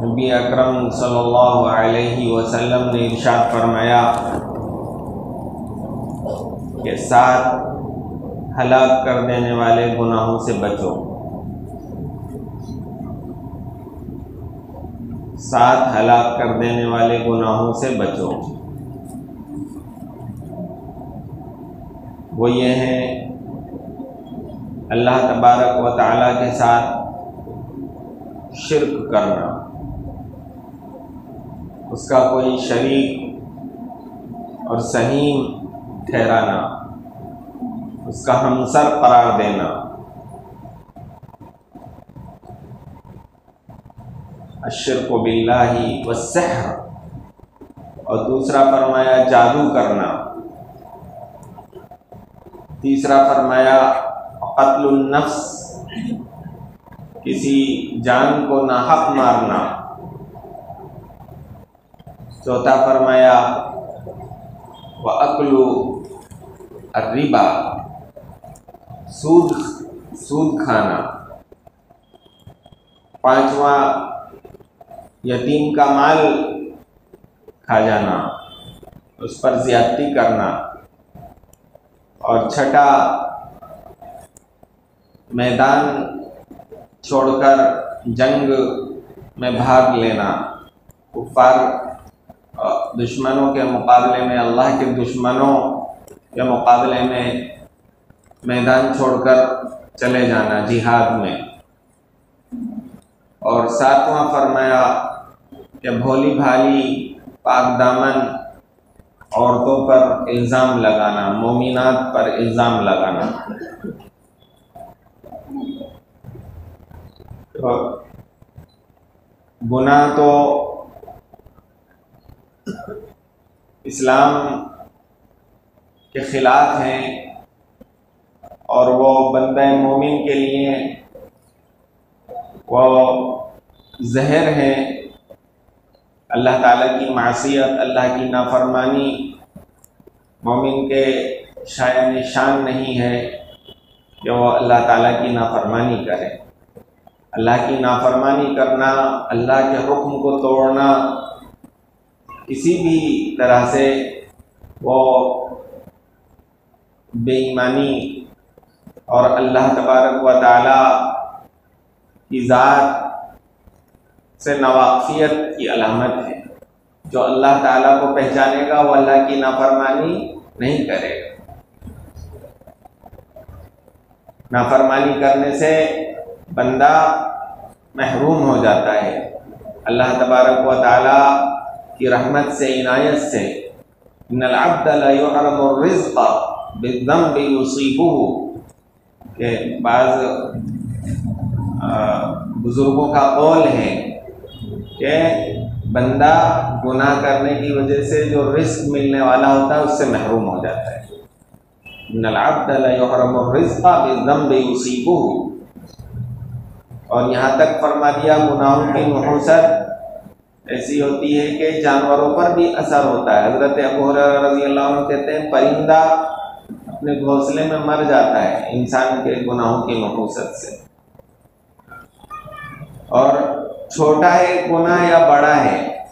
नबी अकरम सल्लल्लाहु अलैहि वसल्लम ने इरशाद फरमाया कि सात हलाक कर देने वाले गुनाहों से बचो सात हलाक कर देने वाले गुनाहों से बचो। वो ये हैं, अल्लाह तबारक व ताला के साथ शिरक करना। उसका कोई शरीक और सहीम ठहराना, उसका हमसर करार देना। अशर को व सहर। और दूसरा फरमाया, जादू करना। तीसरा फरमाया किसी जान को नाहक मारना। चौथा फरमाया, व अकलु रिबा सूद सूद खाना। पांचवा यतीम का माल खा जाना, उस पर ज्यादती करना और छठा मैदान छोड़कर जंग में भाग लेना। कुफार दुश्मनों के मुकाबले में, अल्लाह के दुश्मनों के मुकाबले में मैदान छोड़कर चले जाना जिहाद में। और सातवां फरमाया कि भोली भाली पाक दामन औरतों पर इल्ज़ाम लगाना, मोमिनात पर इल्ज़ाम लगाना। तो गुनाह तो इस्लाम के ख़िलाफ़ हैं और वो बंदा मोमिन के लिए वो जहर है। अल्लाह ताला की मासीत अल्लाह की नाफरमानी, मोमिन के शायद निशान नहीं है कि वो अल्लाह ताला की नाफरमानी करे। अल्लाह की नाफरमानी करना, अल्लाह के हुक्म को तोड़ना, किसी भी तरह से वो बेईमानी और अल्लाह तबारक व ताला की ज़ात से नवाफियत की अलामत है। जो अल्लाह ताला को पहचानेगा, वो अल्लाह की नाफरमानी नहीं करेगा। नाफरमानी करने से बंदा महरूम हो जाता है। अल्लाह तबारक व ताला की रहमत से, इनायत से के बाज़ बुज़ुर्गों का कौल है कि बंदा गुनाह करने की वजह से जो रिस्क मिलने वाला होता है, उससे महरूम हो जाता है। और यहाँ तक फरमा दिया, गुनाहों की नहूसत ऐसी होती है कि जानवरों पर भी असर होता है। हज़रत अबू रज़ी अल्लाह कहते हैं, परिंदा अपने घोंसले में मर जाता है इंसान के गुनाहों की नहूसत से। और छोटा है, गुना या बड़ा है?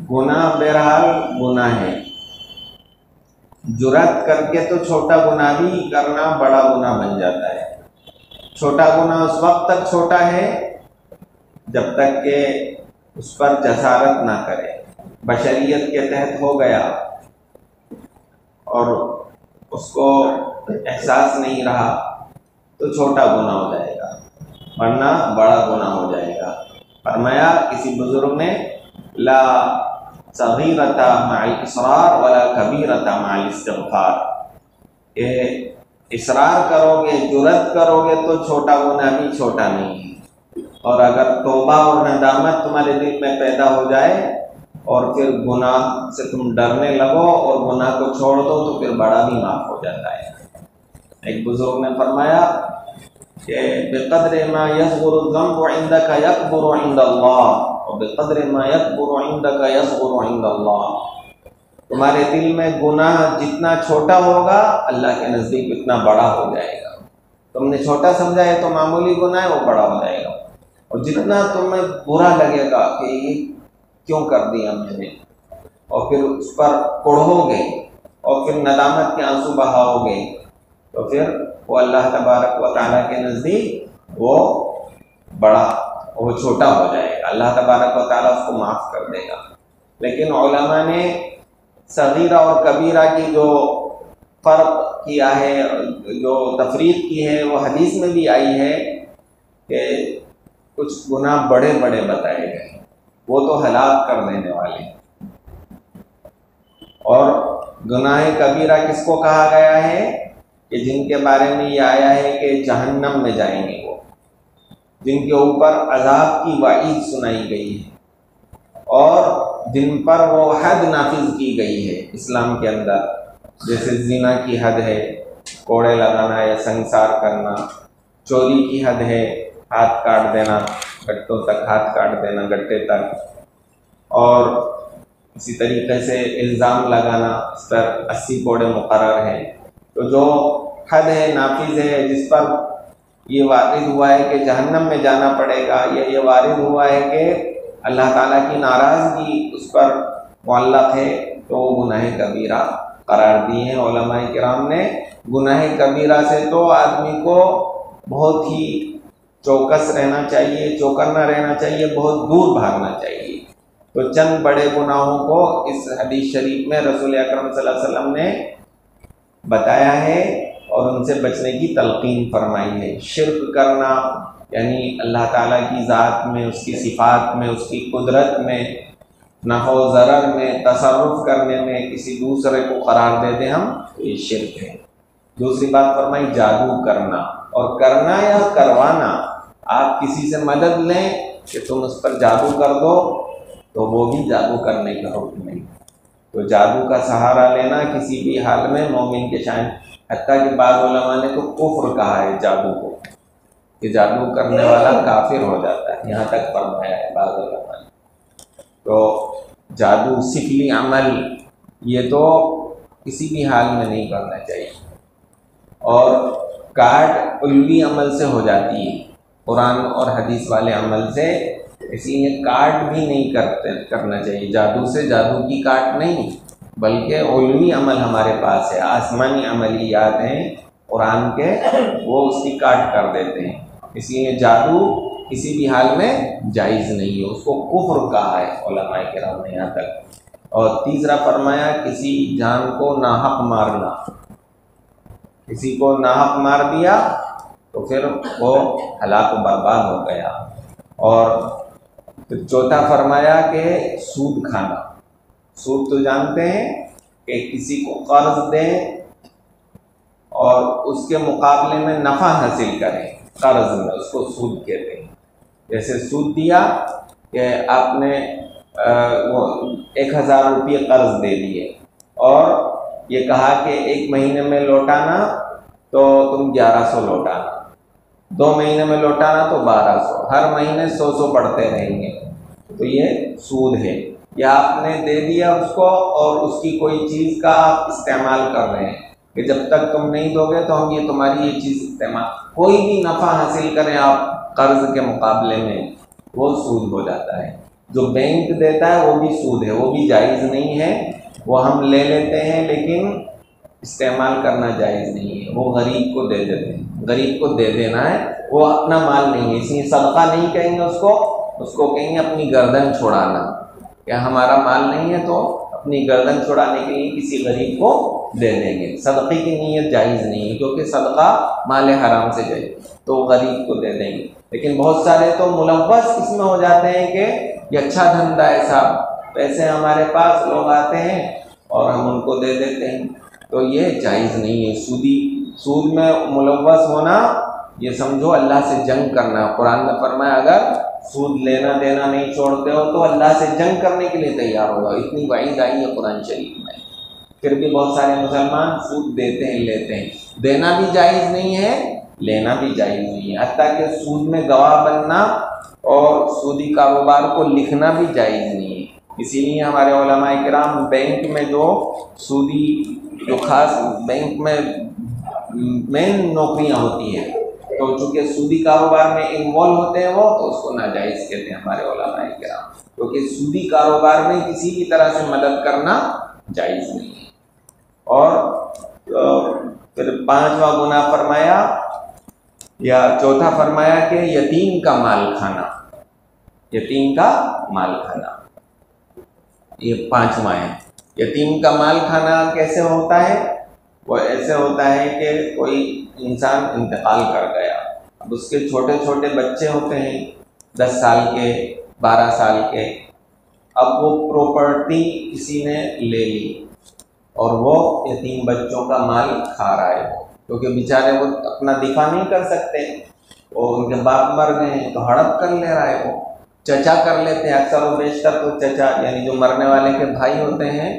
गुनाह बहरहाल गुना है। जुरत करके तो छोटा गुना भी करना बड़ा गुना बन जाता है। छोटा गुनाह उस वक्त तक छोटा है, जब तक के उस पर जसारत ना करे। बशरियत के तहत हो गया। और उसको एहसास नहीं रहा तो छोटा गुना हो जाएगा। वरना बड़ा गुना हो जाएगा। फरमाया, किसी बुज़ुर्ग ने, ला सगीरता इसरार वाला कबीरता माल इस्तगफार। ये इसरार करोगे जुरत करोगे तो छोटा गुना भी छोटा नहीं है। और अगर तोबा और नदामत तुम्हारे दिल में पैदा हो जाए, और फिर गुनाह से तुम डरने लगो, और गुनाह को छोड़ दो तो फिर बड़ा भी माफ़ हो जाता है। एक बुज़ुर्ग ने फरमाया यसगुरुज़म्ब इंदका यकबुरु इंदल्लाह और बेकदर मा यकबुरु इंदका यसगुरु इंदल्लाह तुम्हारे दिल में गुनाह जितना छोटा होगा, अल्लाह के नज़दीक उतना बड़ा हो जाएगा। तुमने छोटा समझा है तो मामूली गुनाह है, वो बड़ा हो जाएगा। और जितना तुम्हें बुरा लगेगा कि ये क्यों कर दिया मैंने, और फिर उस पर कुढ़ोगे, और फिर नदामत के आँसू बहाओगे तो फिर वो अल्लाह तबारक व ताला के नज़दीक वो बड़ा, वो छोटा हो जाएगा। अल्लाह तबारक व ताला उसको माफ़ कर देगा। लेकिन ओलमा ने सगीरा और कबीरा की जो फ़र्क किया है, जो तफरीक की है, वो हदीस में भी आई है कि कुछ गुनाह बड़े बड़े बताए गए वो तो हलाक कर देने वाले हैं। और गुनाह कबीरा किसको कहा गया है? कि जिनके बारे में ये आया है कि जहन्नम में जाएँगे वो। जिनके ऊपर अजाब की वाइद सुनाई गई है और जिन पर वो हद नाफिज की गई है इस्लाम के अंदर। जैसे जीना की हद है, कोड़े लगाना या संसार करना, चोरी की हद है, हाथ काट देना, गट्टों तक हाथ काट देना, गट्टे तक। और इसी तरीके से इल्ज़ाम लगाना, इस पर अस्सी कोड़े मुकर हैं। तो जो हद है, नाफिज है, जिस पर ये वारिद हुआ है कि जहन्नम में जाना पड़ेगा, या ये वारिद हुआ है कि अल्लाह ताला की नाराज़गी उस पर मुल्लक है तो गुनाह कबीरा करार दिए हैं। कराम ने गुनाह कबीरा से तो आदमी को बहुत ही चौकस रहना चाहिए, चौकन्ना रहना चाहिए, बहुत दूर भागना चाहिए। तो चंद बड़े गुनाहों को इस हदीस शरीफ में रसूल अकरम वसल्लम ने बताया है और उनसे बचने की तलकीन फरमाई है। शिरक करना, यानी अल्लाह ताला की ज़ात में, उसकी सिफात में, उसकी कुदरत में नफो ज़र में तसरफ़ करने में किसी दूसरे को करार दे दें हम तो ये शिरक है। दूसरी बात फरमाई, जादू करना। और करना या करवाना, आप किसी से मदद लें कि तुम उस पर जादू कर दो तो वो भी जादू करने का हुक्म नहीं। तो जादू का सहारा लेना किसी भी हाल में मोमिन के शायद, हत्या के बाद ने तो कुफ्र कहा है जादू को, कि जादू करने वाला काफिर हो जाता है, यहाँ तक फरमाया है बाद ने तो जादू सिकली अमल, ये तो किसी भी हाल में नहीं करना चाहिए। और काट उल्वी अमल से हो जाती है, कुरान और हदीस वाले अमल से इसीलिए काट भी नहीं करते, करना चाहिए। जादू से जादू की काट नहीं, बल्कि उलवी अमल हमारे पास है, आसमानी अमलियात हैं, कुरान के वो उसकी काट कर देते हैं। इसीलिए जादू किसी भी हाल में जायज़ नहीं है, उसको कुफ्र कहा है के राम ने यहाँ तक। और तीसरा फरमाया, किसी जान को नाहक मारना। किसी को नाहक मार दिया तो फिर वो हलाक बर्बाद हो गया। और फिर चौथा फरमाया कि सूद खाना। सूद तो जानते हैं कि किसी को कर्ज दें और उसके मुकाबले में नफ़ा हासिल करें, कर्ज में उसको सूद कहते हैं। जैसे सूद दिया कि आपने वो एक हज़ार रुपये कर्ज दे दिए और ये कहा कि एक महीने में लौटाना तो तुम ग्यारह सौ लौटाना। दो महीने में लौटाना तो बारह सौ। हर महीने सौ सौ पढ़ते रहेंगे। तो ये सूद है। या आपने दे दिया उसको और उसकी कोई चीज़ का आप इस्तेमाल कर रहे हैं कि जब तक तुम नहीं दोगे तो हम ये तुम्हारी ये चीज़ इस्तेमाल कोई भी नफ़ा हासिल करें आप कर्ज के मुकाबले में, वो सूद हो जाता है। जो बैंक देता है वो भी सूद है, वो भी जायज़ नहीं है। वो हम ले लेते हैं, लेकिन इस्तेमाल करना जायज़ नहीं है। वो गरीब को दे देते हैं। गरीब को दे देना है, वो अपना माल नहीं है। इसलिए सदका नहीं कहेंगे उसको उसको कहेंगे अपनी गर्दन छुड़ाना। क्या हमारा माल नहीं है तो अपनी गर्दन छुड़ाने के लिए किसी गरीब को दे देंगे। सदक़े की नीयत जायज़ नहीं है, क्योंकि सदका माल हराम से जाए तो गरीब को दे देंगे। लेकिन बहुत सारे तो मुलवस इसमें हो जाते हैं कि, ये अच्छा धंधा है साहब, पैसे हमारे पास, लोग आते हैं और हम उनको दे देते हैं। तो ये जायज़ नहीं है। सूदी, सूद में मुलवस होना, ये समझो अल्लाह से जंग करना। कुरान में फरमाया, अगर सूद लेना देना नहीं छोड़ते हो तो अल्लाह से जंग करने के लिए तैयार होगा इतनी वाइज आई है कुरान शरीफ में। फिर भी बहुत सारे मुसलमान सूद देते हैं, लेते हैं। देना भी जायज़ नहीं है, लेना भी जायज़ नहीं है। हती कि सूद में गवाह बनना और सूदी कारोबार को लिखना भी जायज़ नहीं है। इसीलिए हमारे कराम बैंक में जो सूदी, जो खास बैंक में, मेन नौकरियाँ होती हैं। तो चूँकि सूदी कारोबार में इन्वॉल्व होते हैं वो तो उसको नाजायज़ कहते हैं हमारे कराम क्योंकि तो सूदी कारोबार में किसी भी तरह से मदद करना जायज़ नहीं है। और तो फिर पांचवा गुना फरमाया, या चौथा फरमाया कि यतीम का माल खाना। यतीम का माल खाना। ये पांचवा है। यतीम का माल खाना कैसे होता है? वो ऐसे होता है कि कोई इंसान इंतकाल कर गया। अब उसके छोटे छोटे बच्चे होते हैं, दस साल के, बारह साल के। अब वो प्रॉपर्टी किसी ने ले ली और वो यतीम बच्चों का माल खा रहा है क्योंकि तो बेचारे वो अपना दिफा नहीं कर सकते। और उनके बाप मर गए हैं तो हड़प कर ले रहा है वो। चचा कर लेते हैं, अक्सर वो बेचकर तो चचा, यानी जो मरने वाले के भाई होते हैं,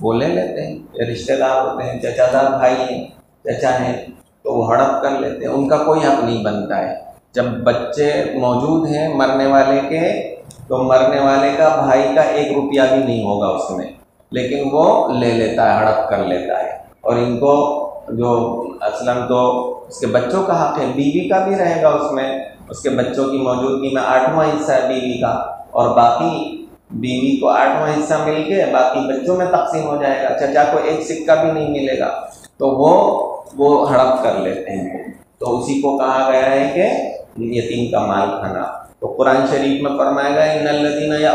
वो ले लेते हैं। रिश्तेदार होते हैं, चचादार भाई हैं, चचा हैं तो वो हड़प कर लेते हैं। उनका कोई हक नहीं बनता है। जब बच्चे मौजूद हैं मरने वाले के तो मरने वाले का भाई का एक रुपया भी नहीं होगा उसमें। लेकिन वो ले लेता है, हड़प कर लेता है। और इनको जो असलम तो उसके बच्चों का हक है, बीवी का भी रहेगा उसमें। उसके बच्चों की मौजूदगी में आठवां हिस्सा है बीवी का और बाकी बीवी को आठवां हिस्सा मिल के बाकी बच्चों में तकसीम हो जाएगा, चचा को एक सिक्का भी नहीं मिलेगा। तो वो वो हड़प कर लेते हैं। तो उसी को कहा गया है कि यतीम का माल खाना। तो कुरान शरीफ में इन या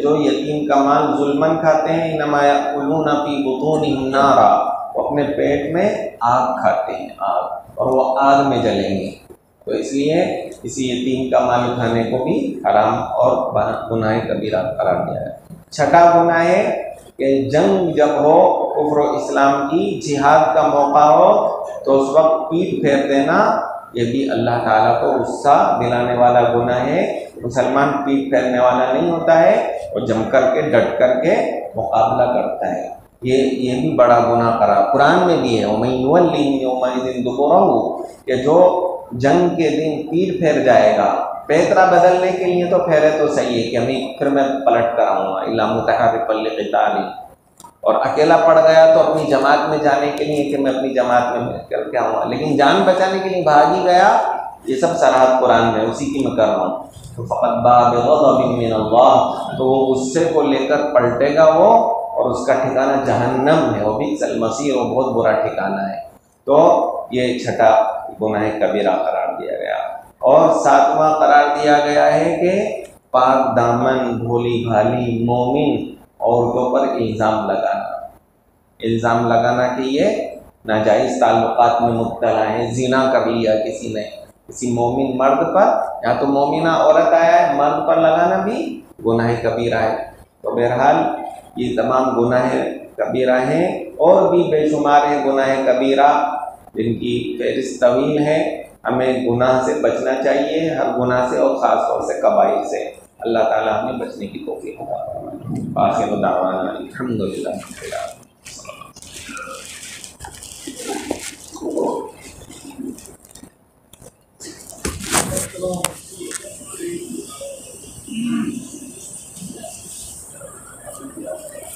जो यतीम का माल जुल्मन खाते हैं इनमाया उलून पी बुतून नारा। अपने पेट में आग खाते हैं, आग, और वो आग में जलेंगे। तो इसलिए किसी यतीम का माल खाने को भी हराम और गुनाह कबीरा करार दिया है। छठा गुना है कि जंग जब हो, कुफर इस्लाम की जिहाद का मौका हो तो उस वक्त पीठ फेर देना, ये भी अल्लाह ताला को गुस्सा दिलाने वाला गुना है। मुसलमान पीठ फेरने वाला नहीं होता है और जम करके, डट करके मुकाबला करता है। ये ये भी बड़ा गुनाह करा। कुरान में भी है दिन दोबारा कि जो जंग के दिन पीर फेर जाएगा, पैतरा बदलने के लिए तो फेरे तो सही है कि हमें फिर मैं पलट कर आऊँगा इलामुतहारिपल्लिताली और अकेला पड़ गया तो अपनी जमात में जाने के लिए कि मैं अपनी जमात में करके आऊँगा। लेकिन जान बचाने के लिए भाग ही गया, ये सब सराहत कुरान में उसी की मैं कर रहा हूँ। तो फ़कत तो वो गुस्से को लेकर पलटेगा वो और उसका ठिकाना जहन्नम है। वो भी मसीह वो बहुत बुरा ठिकाना है। तो ये छठा गुनाह कबीरा करार दिया गया। और सातवां करार दिया गया है कि पाक दामन, भोली भाली, मोमिन औरतों पर इल्ज़ाम लगाना। इल्ज़ाम लगाना कि ये नाजायज़ ताल्लुकात में मुबतला है, जीना कर लिया किसी ने। किसी मोमिन मर्द पर, या तो मोमिना औरत आया है, मर्द पर लगाना भी गुनाह कबीरा है। तो बहरहाल ये तमाम गुनाह कबीरा हैं, और भी बेशुमार हैं गुनाह कबीरा, जिनकी फहरिस्त तवील है। हमें गुनाह से बचना चाहिए, हर गुनाह से और ख़ास तौर से कबाइल से। अल्लाह ताला हमें बचने की तोफ़ी होगा आखिर दावाना अलहमदिल्ला